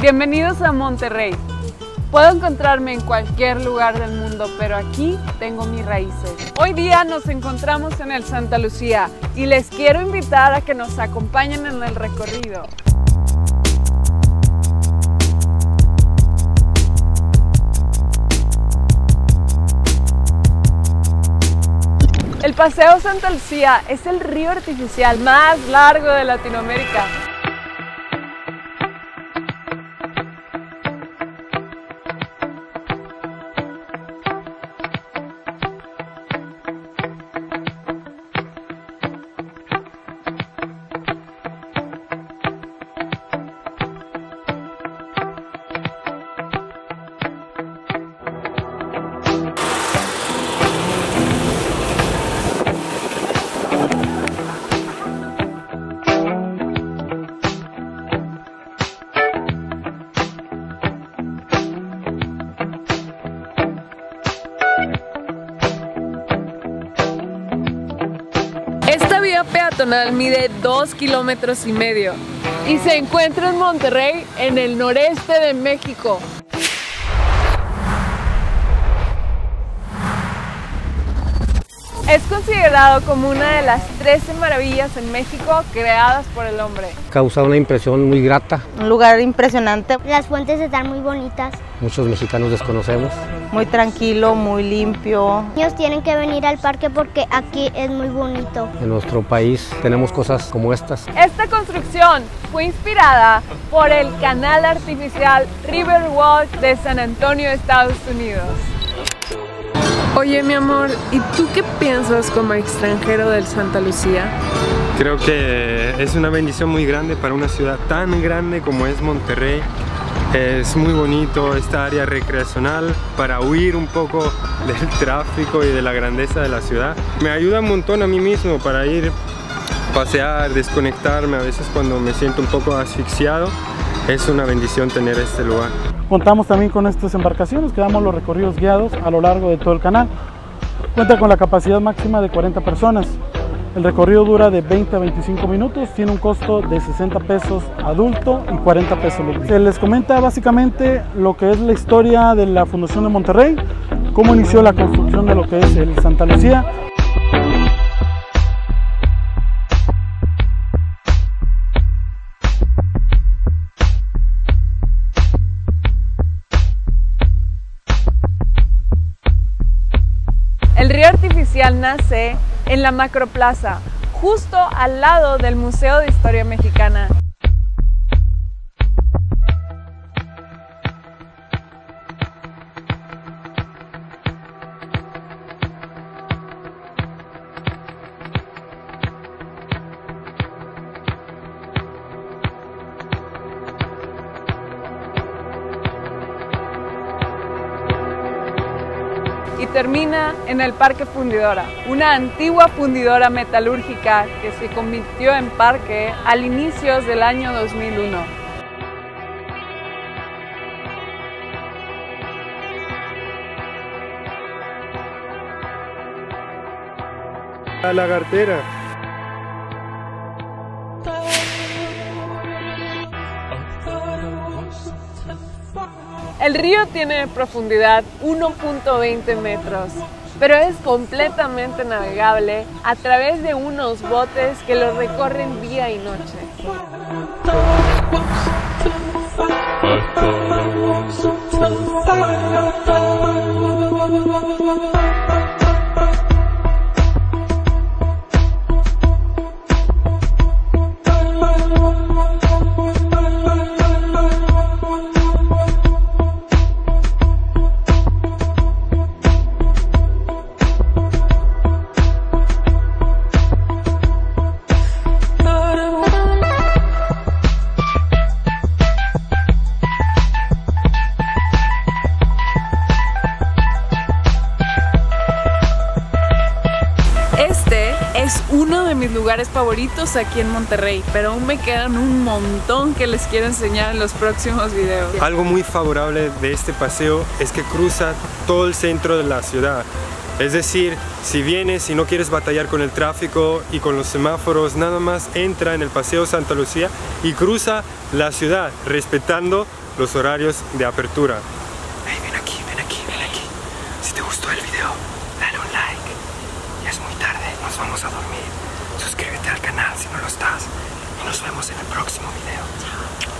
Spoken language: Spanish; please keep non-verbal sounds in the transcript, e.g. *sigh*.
Bienvenidos a Monterrey. Puedo encontrarme en cualquier lugar del mundo, pero aquí tengo mis raíces. Hoy día nos encontramos en el Santa Lucía y les quiero invitar a que nos acompañen en el recorrido. El Paseo Santa Lucía es el río artificial más largo de Latinoamérica. Peatonal mide 2 kilómetros y medio y se encuentra en Monterrey, en el noreste de México. Es considerado como una de las 13 maravillas en México creadas por el hombre. Causa una impresión muy grata. Un lugar impresionante, Las fuentes están muy bonitas. Muchos mexicanos desconocemos. muy tranquilo, muy limpio. Niños tienen que venir al parque porque aquí es muy bonito. En nuestro país tenemos cosas como estas. Esta construcción fue inspirada por el canal artificial Riverwalk de San Antonio, Estados Unidos. Oye, mi amor, ¿y tú qué piensas como extranjero del Santa Lucía? Creo que es una bendición muy grande para una ciudad tan grande como es Monterrey. Es muy bonito esta área recreacional para huir un poco *laughs* del tráfico y de la grandeza de la ciudad. Me ayuda un montón a mí mismo para ir pasear, desconectarme a veces cuando me siento un poco asfixiado. Es una bendición tener este lugar. Contamos también con estas embarcaciones que damos los recorridos guiados a lo largo de todo el canal. Cuenta con la capacidad máxima de 40 personas. El recorrido dura de 20 a 25 minutos, tiene un costo de 60 pesos adulto y 40 pesos libre. Se les comenta básicamente lo que es la historia de la Fundación de Monterrey, cómo inició la construcción de lo que es el Santa Lucía, nace en la Macroplaza, justo al lado del Museo de Historia Mexicana. Y termina en el Parque Fundidora, una antigua fundidora metalúrgica que se convirtió en parque al inicios del año 2001. La lagartera. El río tiene profundidad 1.20 metros, pero es completamente navegable a través de unos botes que lo recorren día y noche. es uno de mis lugares favoritos aquí en Monterrey, pero aún me quedan un montón que les quiero enseñar en los próximos videos. Algo muy favorable de este paseo es que cruza todo el centro de la ciudad. Es decir, si vienes y no quieres batallar con el tráfico y con los semáforos, nada más entra en el Paseo Santa Lucía y cruza la ciudad, respetando los horarios de apertura. Hey, ven aquí, ven aquí, ven aquí. Si te gustó el video, dale un like es muy tarde, nos vamos a dormir. Suscríbete al canal si no lo estás y nos vemos en el próximo video. Chao.